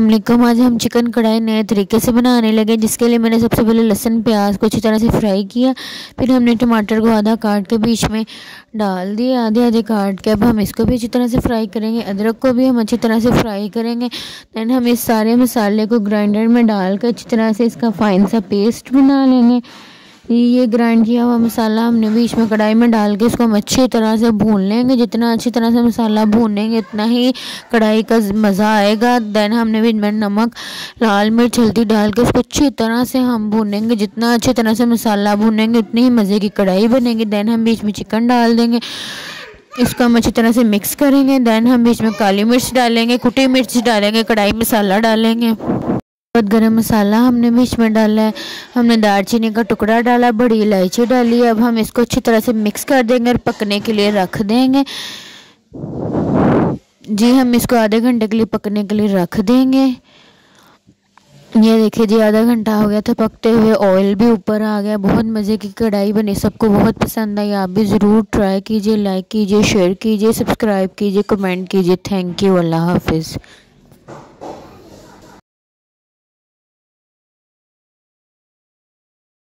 अल्लाम आज हम चिकन कढ़ाई नए तरीके से बनाने लगे, जिसके लिए मैंने सबसे पहले लहसुन, प्याज को अच्छी तरह से फ्राई किया। फिर हमने टमाटर को आधा काट के बीच में डाल दिया आधे आधे काट के। अब हम इसको भी अच्छी तरह से फ्राई करेंगे, अदरक को भी हम अच्छी तरह से फ्राई करेंगे। दैन हम इस सारे मसाले को ग्राइंडर में डाल कर अच्छी तरह से इसका फाइन सा पेस्ट बना लेंगे। ये ग्राइंड किया हुआ मसाला हमने बीच में कढ़ाई में डाल के, इसको हम अच्छी तरह से भून लेंगे। जितना अच्छी तरह से मसाला भूनेंगे, उतना ही कढ़ाई का मज़ा आएगा। देन हमने बीच में नमक, लाल मिर्च, हल्दी डाल के इसको अच्छी तरह से हम भूनेंगे। जितना अच्छी तरह से मसाला भूनेंगे, उतनी ही मज़े की कढ़ाई बनेगी। देन हम बीच में चिकन डाल देंगे। इसको हम अच्छी तरह से मिक्स करेंगे। देन हम बीच में काली मिर्च डालेंगे, कुटी मिर्च डालेंगे, कढ़ाई मसाला डालेंगे। बाद गरम मसाला हमने बीच में डाला है। हमने दालचीनी का टुकड़ा डाला, बड़ी इलायची डाली। अब हम इसको अच्छी तरह से मिक्स कर देंगे और पकने के लिए रख देंगे। जी, हम इसको आधे घंटे के लिए पकने के लिए रख देंगे। ये देखिए जी, आधा घंटा हो गया था पकते हुए। ऑयल भी ऊपर आ गया। बहुत मज़े की कढ़ाई बनी। सबको बहुत पसंद आई। आप भी ज़रूर ट्राई कीजिए लाइक कीजिए शेयर कीजिए सब्सक्राइब कीजिए कमेंट कीजिए। थैंक यू अल्लाह हाफिज़।